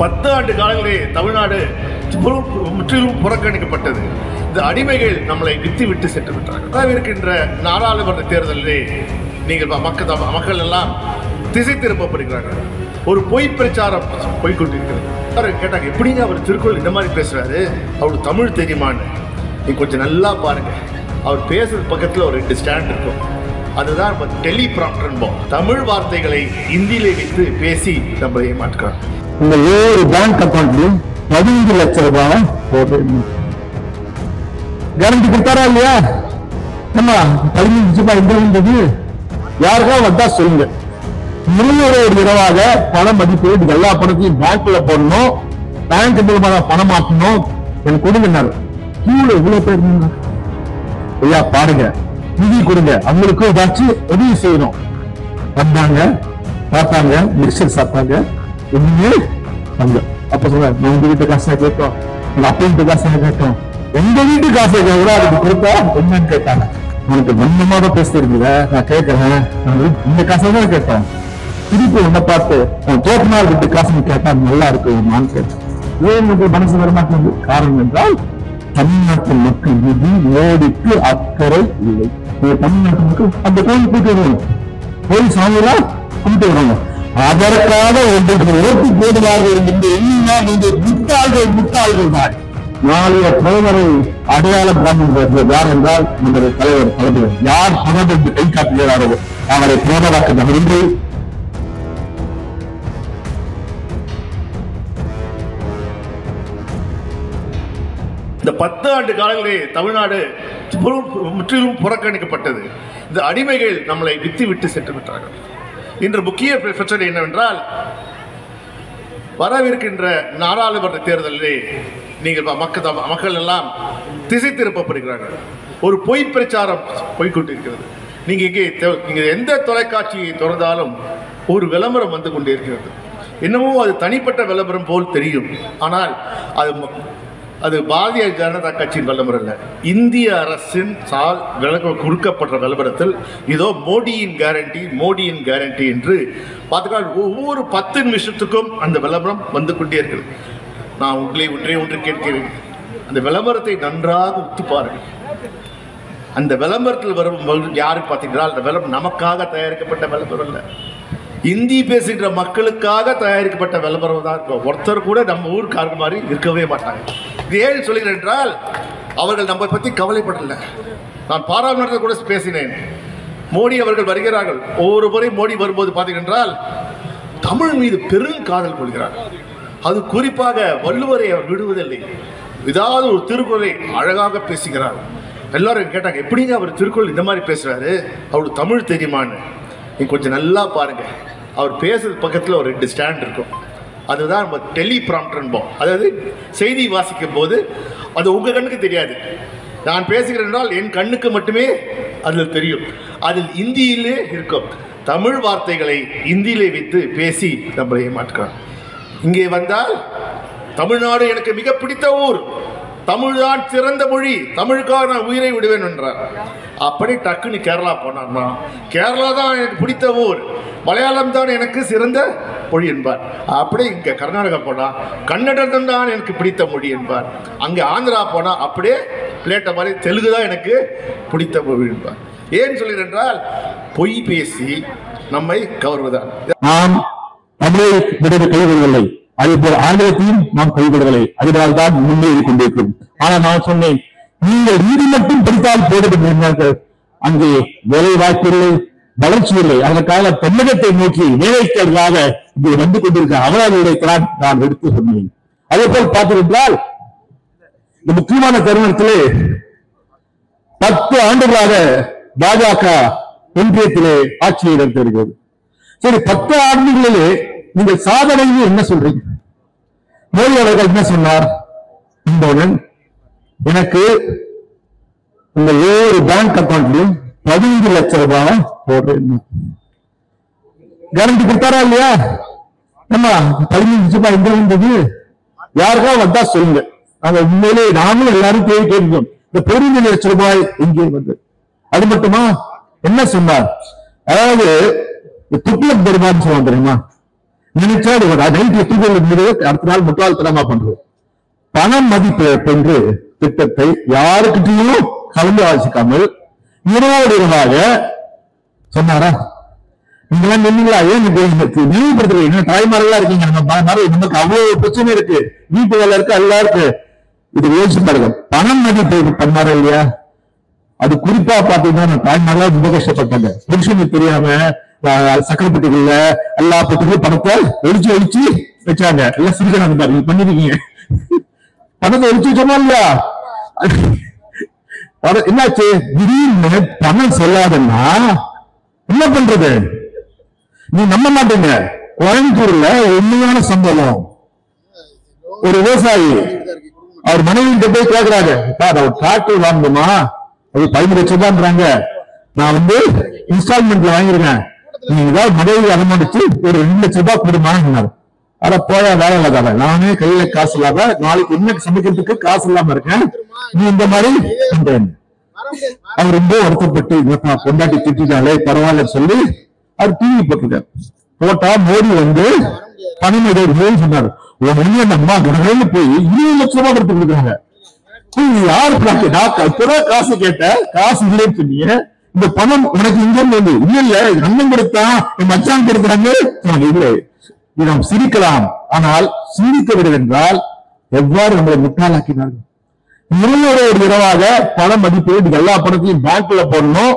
பத்து ஆண்டு காலங்களிலே தமிழ்நாடு முற்றிலும் புறக்கணிக்கப்பட்டது. இந்த அடிமைகள் நம்மளை வித்து விட்டு சென்று விட்டார்கள். இருக்கின்ற நாடாளுமன்ற தேர்தலிலே நீங்கள் மக்கள் மக்கள் எல்லாம் திசை திருப்பப்படுகிறார்கள் ஒரு பொய் பிரச்சாரம் போய்கொண்டிருக்கிறது எல்லாரும் கேட்டாங்க எப்படிங்க அவர் திருக்குறள் இந்த மாதிரி பேசுறாரு? அவருக்கு தமிழ் தெரியுமான்னு? நீ கொஞ்சம் நல்லா பாருங்க. அவர் பேசுறது பக்கத்தில் ஒரு ரெண்டு ஸ்டாண்ட் இருக்கும். அதுதான் நம்ம டெலிபிராம்டர்ன்போம் தமிழ் வார்த்தைகளை இந்தியிலே வைத்து பேசி நம்மளை ஏமாற்றுறாங்க இந்த ஏழு பேங்க் அக்கௌண்ட்லயும் பதினஞ்சு லட்சம் ரூபாய் போட்டு கேரண்டி கொடுத்தாரா இல்லையா? ஆமா பதினஞ்சு ரூபாய் எங்க இருந்தது? யாருக்கா வந்தா சொல்லுங்க. முன்னூறு இரவாக பண மதிப்பீடு எல்லா பணத்தையும் பேங்க்ல போடணும். பேங்க் மூலமா தான் பணம் மாற்றணும். எனக்கு கொடுங்கன்னாரு கீழே இவ்வளவு பேர் ஐயா பாருங்க. நிதி கொடுங்க. அவங்களுக்கு ஏதாச்சும் உதவி செய்யணும். வந்தாங்க பார்த்தாங்க மிக்சர் சாப்பிட்டாங்க. ஒண்ணுமே அங்க அப்ப சொல்ற நான் உங்க வீட்டு காசை கேட்டோம் உங்க அப்பா வீட்டு காசை கேட்டோம் எங்க வீட்டு காசை கூட அதுக்கு கொடுத்தா என்னன்னு கேட்டாங்க உனக்கு மந்தமாக பேச இருந்தத நான் கேட்கிறேன் நான் இந்த காசை தான் கேட்டேன் திருப்பி உன்னை பார்த்து உன் தோட்டனார் வீட்டு காசு கேட்டா நல்லா இருக்குமான்னு கேட்டேன் ஏன் உங்களுக்கு மனசு வரமாட்டேங்குது காரணம் என்றால் தமிழ்நாட்டு மக்கள் மீது மோடிக்கு அக்கறை இல்லை இந்த தமிழ்நாட்டு மக்கள் அந்த கோயில் போயிட்டு வருவாங்க கோயில் சாமியெல்லாம் கும்பிட்டு வருவாங்க அதற்காக ஒன்றுக்கு ஓட்டு போடுவார்கள் என்று எண்ணினால் நீங்கள் முட்டாள்கள் முட்டாள்கள் தான் நாளைய தலைவரை அடையாளம் காண்பது யார் என்றால் நம்முடைய தலைவர் தளபதி யார் பிரதமர் என்று கை காட்டுகிறாரோ அவரை பிரதமராக்க நகர்ந்து இந்த பத்து ஆண்டு காலங்களே தமிழ்நாடு முற்றிலும் புறக்கணிக்கப்பட்டது. இந்த அடிமைகள் நம்மளை வித்து விட்டு சென்று விட்டார்கள். இன்று முக்கிய பிரச்சனை என்னவென்றால் வரவிருக்கின்ற நாடாளுமன்ற தேர்தலிலே நீங்கள் மக்கள் மக்கள் எல்லாம் திசை திருப்பப்படுகிறார்கள் ஒரு பொய் பிரச்சாரம் போய்கொண்டிருக்கிறது. நீங்கள் இங்கே நீங்கள் எந்த தொலைக்காட்சியை திறந்தாலும் ஒரு விளம்பரம் வந்து கொண்டே இருக்கிறது என்னமோ அது தனிப்பட்ட விளம்பரம் போல் தெரியும். ஆனால் அது அது பாரதிய ஜனதா கட்சியின் விளம்பரம் இல்லை இந்திய அரசின் சால் விளக்க கொடுக்கப்பட்ட விளம்பரத்தில் இதோ மோடியின் கேரண்டி மோடியின் கேரண்டி என்று பார்த்துக்கால் ஒவ்வொரு பத்து நிமிஷத்துக்கும் அந்த விளம்பரம் வந்து கொண்டே இருக்கிறது. நான் உங்களை ஒன்றே ஒன்று கேட்கிறேன். அந்த விளம்பரத்தை நன்றாக உத்து பாருங்கள். அந்த விளம்பரத்தில் வரும் யாரு பார்த்தீங்கன்னா அந்த விளம்பரம் நமக்காக தயாரிக்கப்பட்ட விளம்பரம் இல்லை இந்தி பேசுகின்ற மக்களுக்காக தயாரிக்கப்பட்ட விளம்பரம் தான் இருக்கும் ஒருத்தர் கூட நம்ம ஊருக்காரங்க மாதிரி இருக்கவே மாட்டாங்க. இது ஏன் சொல்கிறேன் என்றால் அவர்கள் நம்மை பற்றி கவலைப்படல. நான் பாராளுமன்றத்தில் கூட பேசினேன். மோடி அவர்கள் வருகிறார்கள். ஒவ்வொரு முறை மோடி வரும்போது பார்த்தீங்கன்றால் தமிழ் மீது பெரும் காதல் கொள்கிறார். அது குறிப்பாக வள்ளுவரை அவர் விடுவதில்லை. ஏதாவது ஒரு திருக்குறளை அழகாக பேசுகிறார். எல்லாரும் கேட்டாங்க எப்படிங்க அவர் திருக்குறள் இந்த மாதிரி பேசுறாரு? அவருக்கு தமிழ் தெரியுமான்னு. நீ கொஞ்சம் நல்லா பாருங்க. அவர் பேசுறது பக்கத்தில் ஒரு ரெண்டு ஸ்டாண்ட் இருக்கும். அதுதான் நம்ம டெலிபிராம்டர்ன்போம் அதாவது செய்தி வாசிக்கும் போது அது உங்கள் கண்ணுக்கு தெரியாது. நான் பேசுகிறேன் என் கண்ணுக்கு மட்டுமே அதில் தெரியும். அதில் இந்தியிலே இருக்கும். தமிழ் வார்த்தைகளை இந்தியிலே வைத்து பேசி நம்மளை ஏமாற்றுகிறார். இங்கே வந்தால் தமிழ்நாடு எனக்கு மிக பிடித்த ஊர். தமிழ்தான் சிறந்த மொழி தமிழுக்காக நான் உயிரை விடுவேன் என்றார். அப்படி டக்குன்னு கேரளா போனார்னா கேரளா தான் எனக்கு பிடித்த ஊர். மலையாளம் தான் எனக்கு சிறந்த மொழி என்பார். அப்படியே இங்கே கர்நாடகா போனால் கன்னடம் தான் எனக்கு பிடித்த மொழி என்பார். அங்கே ஆந்திரா போனால் அப்படியே பிளேட்டை மாதிரி தெலுங்கு தான் எனக்கு பிடித்த மொழி என்பார். ஏன் சொல்கிறேன் என்றால் பொய் பேசி நம்மை கவர்வதான் நாம் தமிழை விடுவது கைவிடவில்லை அதே போல் ஆங்கிலத்தையும் நாம் கைவிடவில்லை. அதனால் தான் முன்னேறி கொண்டிருக்கிறோம் ஆனால் நான் சொன்னேன் நீங்கள் நீதி மட்டும் படித்தால் போதும் அங்கே வேலை வாய்ப்பு இல்லை வளர்ச்சி இல்லை. அதற்காக தமிழகத்தை நோக்கி வேலைக்காக இங்கே வந்து கொண்டிருக்க அவர்களுடையத்தான் நான் எடுத்து சொன்னேன். அதே போல் பார்த்திருந்தால் இந்த முக்கியமான தருணத்திலே பத்து ஆண்டுகளாக பாஜக ஒன்றியத்திலே ஆட்சியை நடத்தி வருகிறது சரி பத்து ஆண்டுகளிலே நீங்கள் சாதனைன்னு என்ன சொல்றீங்க? மோடி அவர்கள் என்ன சொன்னார்? எனக்கு இந்த ஏழு பேங்க் அக்கௌண்ட்லயும் பதினைந்து லட்சம் ரூபாய் போடுறேன். கேரண்டி கொடுத்தாரா இல்லையா? நம்ம பதினஞ்சு ரூபாய் எங்க வந்தது யாருக்கா வந்தா சொல்லுங்க. அந்த உண்மையிலே நாமும் எல்லாரும் போய் கேட்கிறோம். இந்த பதினஞ்சு லட்சம் ரூபாய் எங்கே வந்து அது மட்டுமா? என்ன சொன்னார்? அதாவது துக்ளக் தர்பார்னு சொல்லுவாங்க தெரியுமா? நினைச்சா நைன்டி எட்டு அடுத்த நாள் முட்டாள்தனமா பண்றோம் பணம் மதிப்பிழப்பு என்று திட்டத்தை யாருக்கிட்டையும் கலந்து ஆலோசிக்காமல் இரவோடு இரவாக சொன்னாரா? நீங்களாம் நின்னீங்களா? ஏன் நினைவுபடுத்துறீங்க தாய்மாரெல்லாம் இருக்கீங்க? நம்ம ப- நமக்கு அவ்வளவு பிரச்சனை இருக்கு. வீட்டு வேலை இருக்கு எல்லாம் இருக்கு. இது யோசிச்சு பாருங்க. பணம் மதிப்பு பண்ணாரா இல்லையா? அது குறிப்பா பாத்தீங்கன்னா தாய்மாரெல்லாம் ரொம்ப கஷ்டப்பட்டாங்க. புருஷனுக்கு தெரியாம அஹ், சக்கரை எல்லா பத்திரிகையும் பணத்தை ஒழிச்சு ஒழிச்சு வச்சாங்க. எல்லாம் சிரிக்கிறாங்க பாருங்க. பண்ணிருக்கீங்க. பணத்தை ஒழிச்சு வச்சோமா இல்லையா? என்னாச்சு? திடீர்னு பணம் சொல்லாதன்னா என்ன பண்றது? நீ நம்ப மாட்டீங்க. கோயம்புத்தூர்ல உண்மையான சம்பளம். ஒரு விவசாயி. அவர் மனைவி போய் கேட்கிறாரு சார் அவர் டிராக்டர் வாங்கணுமா? அது பதினஞ்சு லட்சம் தான்றாங்க. நான் வந்து இன்ஸ்டால்மெண்ட்ல வாங்கிருக்கேன் நீங்க ஏதாவது மனைவி அனுமதிச்சு ஒரு ரெண்டு லட்சம் ரூபாய் கொடுமான்னாரு அட போயா வேலை இல்லாத நானே கையில காசு இல்லாத நாளைக்கு என்ன சமைக்கிறதுக்கு காசு இல்லாம இருக்கேன். நீ இந்த மாதிரி அவர் ரொம்ப வருத்தப்பட்டு பொண்டாட்டி திட்டாலே பரவாயில்ல சொல்லி அவர் டிவி போட்டிருக்காரு. போட்டா மோடி வந்து பணம் மேல் சொன்னாரு. உன் உண்மையை அம்மா கடவுள் போய் இருபது லட்சம் ரூபாய் கொடுத்து கொடுக்குறாங்க நீ யாரு நான் காசு கேட்ட காசு இல்லைன்னு சொன்னீங்க. இந்த பணம் உனக்கு இங்க இருந்து இல்ல இல்ல அண்ணன் கொடுத்தான் என் மச்சான் கொடுக்குறாங்க. இல்லை. நாம் சிரிக்கலாம். ஆனால் சிரிக்க விடுவென்றால் எவ்வாறு நம்மளை முட்டாளாக்கினார்கள்? இருநூறு இரவாக பண மதிப்பு இது எல்லா பணத்தையும் பேங்க்ல போடணும்.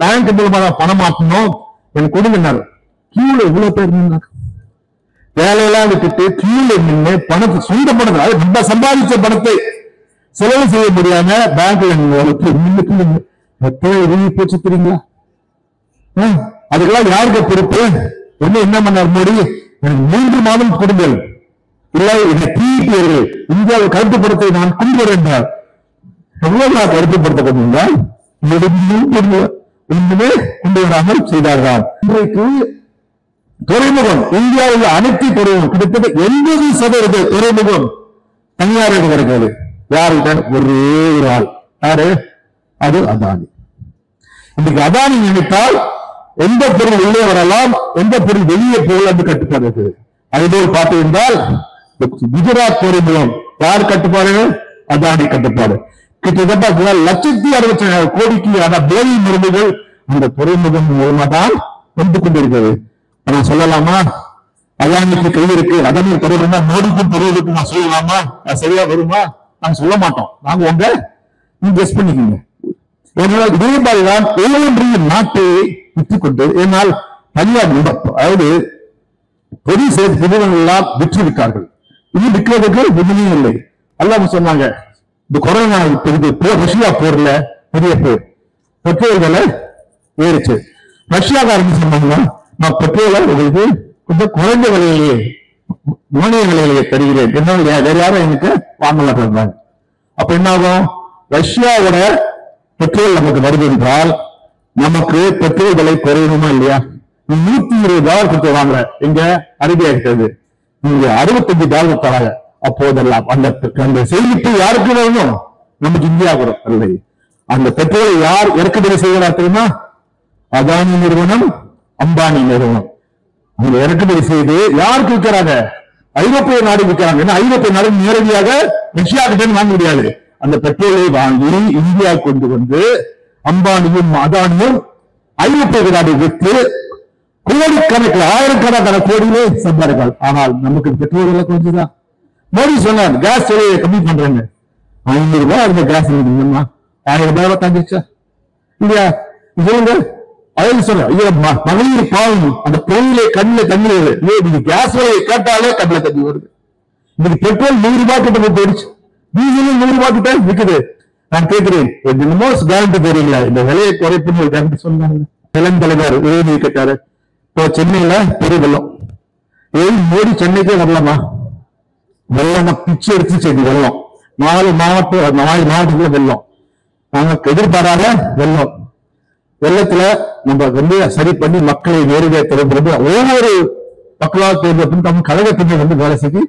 பேங்க் மூலமா பணம் மாற்றணும். எனக்கு கொடுங்கன்னாரு கீழே இவ்வளவு பேர் நின்னாங்க. வேலையெல்லாம் விட்டுட்டு கீழே நின்று பணத்தை சொந்த பணத்தை நம்ம சம்பாதிச்ச பணத்தை செலவு செய்ய முடியாம பேங்க்ல நின்று நின்று எத்தனை உதவி போச்சு தெரியுங்களா? அதுக்கெல்லாம் யாருக்கு பொறுப்பு? என்ன என்ன பண்ணார் மோடி? எனக்கு மூன்று மாதம் கொடுங்கள் இல்லை என்னை தீட்டியர்கள் இந்தியாவை கருத்துப்படுத்த நான் கொண்டு என்றார். எவ்வளவு நான் கருத்துப்படுத்த கொண்டிருந்தால் ஒன்றுமே கொண்டு வராமல் செய்தார்கள். இன்றைக்கு துறைமுகம் இந்தியாவில் அனைத்து துறைமுகம் கிட்டத்தட்ட எண்பது சதவீத துறைமுகம் தனியார் வருகிறது யாருக்கிட்ட? ஒரே ஒரு ஆள். யாரு? அது அதானி இன்னைக்கு அதானி நினைத்தால் எந்த பொருள் உள்ளே வரலாம் எந்த பொருள் வெளியே போகலாம் என்று கட்டுப்பாடு. இருக்குது அதுபோல் பார்த்திருந்தால் இந்த குஜராத் துறைமுகம் யார் கட்டுப்பாடு? அதானி கட்டுப்பாடு. கிட்டத்தட்ட லட்சத்தி அறுபத்தி ஏழு கோடிக்கு ஆன போலி மருந்துகள் அந்த துறைமுகம் மூலமா தான் வந்து கொண்டிருக்கிறது. நான் சொல்லலாமா? அதானிக்கு கை இருக்கு. அதானி தொடர்புனா மோடிக்கும் தொடர்புக்கு நான் சொல்லலாமா? சரியா வருமா? நாங்க சொல்ல மாட்டோம். நாங்க உங்க நீங்க கெஸ்ட் பண்ணிக்கோங்க. ஏனால் இதே மாதிரிதான் ஒவ்வொன்றையும் நாட்டை விற்றுக் கொண்டு ஏனால் தனியார் நிறுவனம், அதாவது பொது சேவை நிறுவனங்கள் எல்லாம் விற்று இது விற்கிறதுக்கு உண்மையும் இல்லை. அல்லாம சொன்னாங்க இந்த கொரோனா இது போர் ரஷ்யா போர்ல பெரிய போர். பெட்ரோல் விலை ஏறிச்சு. ரஷ்யாக்காரங்க சொன்னாங்கன்னா நான் பெட்ரோலை உங்களுக்கு கொஞ்சம் குறைந்த விலையிலேயே மானிய விலையிலேயே தருகிறேன். என்ன வேற யாரும் எனக்கு வாங்கலாம் இருந்தாங்க அப்ப என்ன ஆகும் ரஷ்யாவோட பெட்ரோல் நமக்கு வருது என்றால் நமக்கு பெட்ரோல் விலை குறையணுமா இல்லையா? நீ நூத்தி இருபது டாலர் கொடுத்து வாங்குற எங்க அரேபியா இருக்கிறது. நீங்க அறுபத்தஞ்சு டாலர் தராங்க அப்போதெல்லாம் அந்த அந்த செய்திக்கு யாருக்கு வரணும் நமக்கு இந்தியா கூட இல்லை. அந்த பெட்ரோலை யார் இறக்குமதி செய்கிறார் தெரியுமா? அதானி நிறுவனம் அம்பானி நிறுவனம். அவங்க இறக்குமதி செய்து யாருக்கு விற்கிறாங்க? ஐரோப்பிய நாடு விற்கிறாங்க. ஐரோப்பிய நாடு நேரடியாக ரஷ்யா கிட்ட வாங்க முடியாது. அந்த பெட்ரோலை வாங்கி இந்தியா கொண்டு வந்து அம்பானியும் அதானியும் ஐரோப்பிய நாடு விற்று கோடிக்கணக்கில் ஆயிரக்கணக்கான கோடியிலே சம்பாதிப்பார் ஆனால் நமக்கு பெட்ரோல் விலை கொஞ்சம்தான் மோடி சொன்னார் கேஸ் விலையை கம்மி பண்றாங்க. ஐநூறு ரூபாய் அந்த கேஸ் இல்லைம்மா. ஆயிரம் ரூபாய் தங்கிச்சா இல்லையா? இது சொல்லுங்க. அதாவது சொல்றேன் ஐயோ மகளிர் பாவம். அந்த பொருளை கண்ணில் தண்ணி வருது கேஸ் விலையை கேட்டாலே கண்ணில் தண்ணி வருது. இன்னைக்கு பெட்ரோல் நூறு ரூபாய் கிட்ட போயிடுச்சு டீசலும் நூறு ரூபாய் கிட்ட நான் கேட்கிறேன் என்னமோ கேரண்டி தெரியல இந்த விலையை குறைப்புன்னு ஒரு கேரண்டி சொன்னாங்க. இளம் தலைவர் உதவி கேட்டாரு இப்போ சென்னையில பெரிய வெள்ளம். ஏன் மோடி சென்னைக்கே வரலாமா? வெள்ளம் பிச்சு எடுத்து சரி வெள்ளம். நாலு மாவட்டம் நாலு மாவட்டத்துல வெள்ளம். நாங்க எதிர்பாராத வெள்ளம். வெள்ளத்துல நம்ம வந்து சரி பண்ணி மக்களை நேரடியாக தொடர்பு ஒவ்வொரு மக்களால் தேர்ந்தெடுப்பும் நம்ம கழகத்தினர் வந்து வேலை செய்து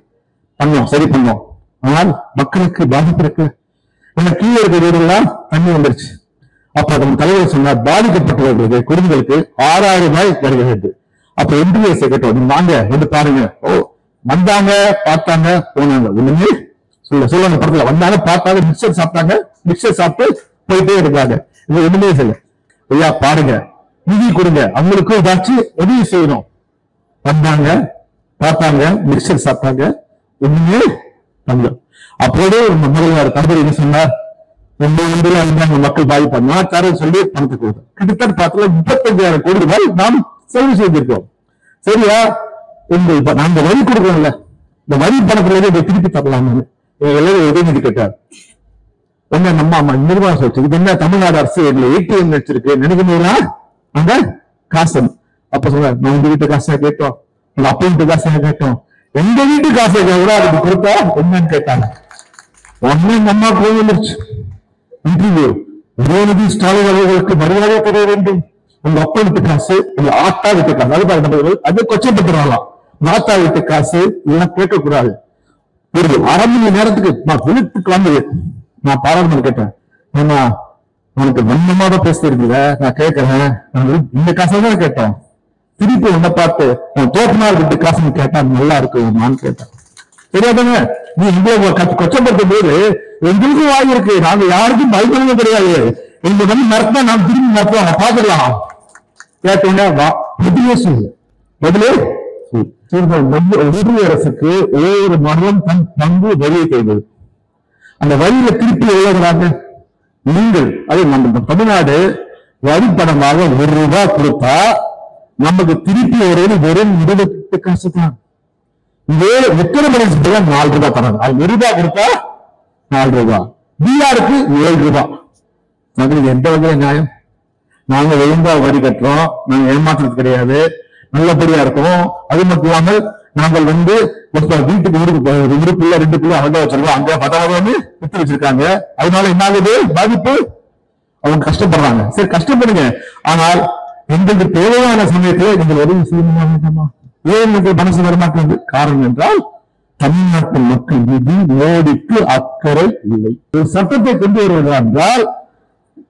பண்ணோம் சரி பண்ணோம். ஆனால் மக்களுக்கு பாதிப்பு இருக்கு ஏன்னா கீழே இருக்கிற வீடெல்லாம் தண்ணி வந்துருச்சு. அப்ப நம்ம தலைவர் சொன்னார் பாதிக்கப்பட்டவர்களுக்கு குடும்பங்களுக்கு ஆறாயிரம் ரூபாய் வருகிறது அப்ப என்ட்ரியை கேட்டோம் நீங்க வாங்க வந்து பாருங்க. ஓ வந்தாங்க பார்த்தாங்க போனாங்க. ஒண்ணுமே சொல்ல சொல்லுங்க படத்துல வந்தாங்க பார்த்தாங்க மிக்சர் சாப்பிட்டாங்க மிக்சர் சாப்பிட்டு போயிட்டே இருக்காங்க. இது ஒண்ணுமே செய்யல ஐயா பாருங்க நிதி கொடுங்க. அவங்களுக்கும் ஏதாச்சும் உதவி செய்யணும். வந்தாங்க பார்த்தாங்க மிக்சர் சாப்பிட்டாங்க. ஒண்ணுமே பண்ணல அப்போதே நம்ம முதல்வர் தளபதி என்ன சொன்னார்? ரொம்ப ஒன்றில் இருந்தாங்க மக்கள் பாதிப்பாங்க நான் சொல்லி பணத்தை கொடுத்தேன். கிட்டத்தட்ட பார்த்தா முப்பத்தஞ்சாயிரம் கோடி ரூபாய் நாம் செலவு செய்திருக்கோம் சரியா? இந்த இப்ப நாங்க வரி கொடுக்கறோம்ல இந்த வரி பணத்துல இருந்து இதை திருப்பி தரலாம்னு எங்க எல்லாரும் உதவி கேட்டார். உடனே நம்ம அம்மா நிர்வாகம் சொல்லிச்சு இது என்ன? தமிழ்நாடு அரசு எங்களை ஏடிஎம் வச்சிருக்கு. நினைக்கிறீங்களா அங்க காசு. அப்ப சொல்ற நான் உங்ககிட்ட காசா கேட்டோம். உங்க அப்பா வீட்டு காசா கேட்டோம். எங்க வீட்டு காசை கூட அதுக்கு கொடுத்தா என்னன்னு கேட்டாங்க. உடனே நம்ம அம்மா இன்டர்வியூ உதயநிதி ஸ்டாலின் அவர்களுக்கு மரியாதை தர வேண்டும். உங்க அப்பா வீட்டு காசு உங்க ஆத்தா வீட்டு காசு. அது பாருங்க அது கொச்சப்பட்டுருவாங்களாம் உங்க வீட்டு காசு இதெல்லாம் கேட்கக்கூடாது. ஒரு அரை மணி நேரத்துக்கு நான் விழுத்துக்கு வந்தது. நான் பாராளுமன்ற கேட்டேன். ஏன்னா உனக்கு வன்மமாக பேச இருக்குல்ல நான் கேட்கிறேன். நான் இந்த காசை தான் கேட்டேன் திருப்பி உன்னை பார்த்து உன் தோப்பனார் விட்டு காசு கேட்டா நல்லா இருக்குமான்னு கேட்டேன். தெரியாதுங்க நீ இவ்வளவு கத்து கொச்சப்படுத்தும் போது எங்களுக்கும் வாய் இருக்கு. நாங்க யாருக்கும் பயப்படுறது கிடையாது. எங்க வந்து நடத்தினா நாம் திரும்பி நடத்துவோம் பாத்துக்கலாம் கேட்டீங்கன்னா வா பதிலே சொல்லு. பதிலே ஒன்றிய அரசுக்கு ஒவ்வொரு மனம் தன் பங்கு வழியை செய்தது. அந்த வழியில திருப்பி எழுதுறாங்க. நீங்கள் அது நம்ம தமிழ்நாடு வரி பணமாக ஒரு ரூபாய் கொடுத்தா நமக்கு திருப்பி வருவது வெறும் இருபத்தெட்டு காசு தான் இதே உத்தரப்பிரதேசத்துல நாலு ரூபாய் தராங்க? அது ஒரு ரூபாய் கொடுத்தா நாலு ரூபாய். பீகாருக்கு ஏழு ரூபாய். அது எந்த வகையில நியாயம்? நாங்க ஒழுங்கா வரி கட்டுறோம். நாங்க ஏமாற்றுறது கிடையாது. நல்லபடியா இருக்கோம். அது மட்டும் இல்லாமல் நாங்கள் வந்து ஒரு வீட்டுக்கு ஒரு ஒரு பிள்ளை ரெண்டு பிள்ளை அவங்க வச்சிருக்கோம். அங்க பத்தாவது வந்து வித்து வச்சிருக்காங்க. அதனால என்ன ஆகுது? பாதிப்பு. அவங்க கஷ்டப்படுறாங்க. சரி கஷ்டப்படுங்க. ஆனால் எங்களுக்கு தேவையான சமயத்தில் நீங்கள் உதவி செய்யணுமா வேண்டாமா ஏன் உங்களுக்கு மனசு வரமாட்டேங்குது? காரணம் என்றால் தமிழ்நாட்டு மக்கள் மீது மோடிக்கு அக்கறை இல்லை. ஒரு சட்டத்தை கொண்டு வருவது என்றால்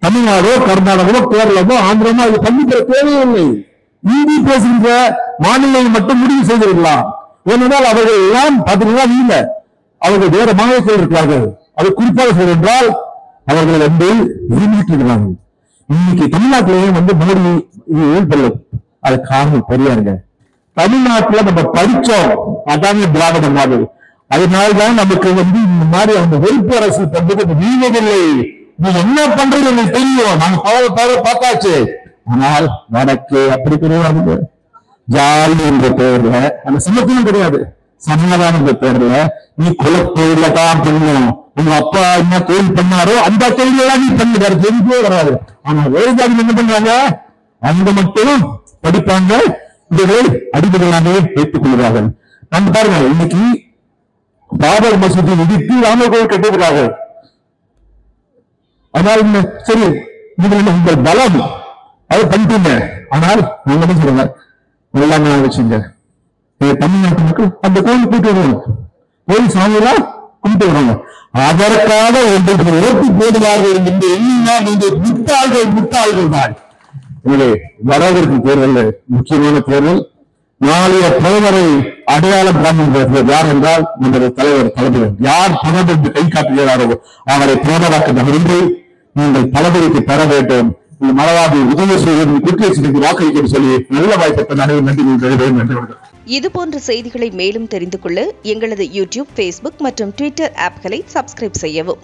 தமிழ்நாடோ கர்நாடகமோ கேரளமோ ஆந்திரமோ அது பண்ணிக்கிற தேவையில்லை. இந்தி பேசுகின்ற மாநிலங்கள் மட்டும் முடிவு செய்திருக்கலாம். ஏனென்றால் அவர்கள் எல்லாம் பார்த்தீங்கன்னா இல்லை அவர்கள் வேற மாநிலத்தில் இருக்கிறார்கள். அது குறிப்பாக சொல்றால் அவர்கள் வந்து ஏமாற்றுகிறார்கள் இன்னைக்கு தமிழ்நாட்டிலேயே வந்து மோடி இது ஏற்படல அது காரணம் பெரியாருங்க தமிழ்நாட்டுல நம்ம படிச்சோம். அதாங்க திராவிட மாதிரி அதனால்தான் நமக்கு வந்து இந்த மாதிரி அந்த வெறுப்பு அரசு பண்றது வீழ்வதில்லை நீ என்ன பண்றது எனக்கு தெரியும். நாங்க பல பேரை பார்த்தாச்சு. ஆனால் வடக்கு அப்படி கிடையாது. ஜாலி என்ற பெயர்ல அந்த சமத்துவம் கிடையாது. சமாதானம் என்ற பெயர்ல நீ குலத்தொழில தான் பண்ணணும் உங்க அப்பா என்ன தொழில் பண்ணாரோ அந்த தொழிலெல்லாம் நீ பண்ணு வேற தெரிஞ்சே வராது. ஆனா வேறு ஜாதி என்ன பண்றாங்க? அந்த மட்டும் படிப்பாங்க இவர்கள் அடிப்படையிலாமே வைத்துக் கொள்கிறார்கள் நம்ம பாருங்க இன்னைக்கு பாபர் மசூதி இடித்து ராமர் கோவில் கட்டுகிறார்கள் ஆனால் சரி நீங்கள் உங்கள் பலம் அதை பண்ணிட்டீங்க. ஆனால் நீங்க என்ன சொல்லுங்க எல்லாமே நான் வச்சுங்க. தமிழ்நாட்டு மக்கள் அந்த கோயில் கூட்டு வருவாங்க. கோயில் சாமியெல்லாம் கும்பிட்டு வருவாங்க. அதற்காக உங்களுக்கு ஓட்டு போடுவார்கள் என்று எண்ணினால் நீங்கள் முட்டாள்கள் முட்டாள்கள் தான். எனவே வரவிருக்கும் தேர்தல் முக்கியமான தேர்தல். நாளைய பிரதமரை அடையாளம் காண்பிப்பவர் யார் என்றால் நமது தலைவர் தளபதி. யார் பிரதமர் என்று கை காட்டுகிறாரோ அவரை பிரதமராக்க நகர்ந்து நீங்கள் தளபதிக்கு பெற வேண்டும். இந்த மலவாதி உதவி செய்வது குற்றேசிக்கு வாக்களிக்க சொல்லி நல்ல வாய்ப்பை நன்றி நன்றி நன்றி இது போன்ற செய்திகளை மேலும் தெரிந்து கொள்ள எங்களது யூடியூப் ஃபேஸ்புக் மற்றும் ட்விட்டர் ஆப்களை சப்ஸ்கிரைப் செய்யவும்.